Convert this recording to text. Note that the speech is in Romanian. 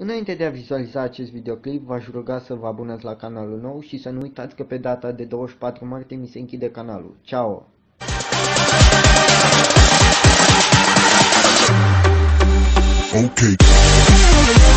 Înainte de a vizualiza acest videoclip, v-aș ruga să vă abonați la canalul nou și să nu uitați că pe data de 24 martie mi se închide canalul. Ciao! Okay.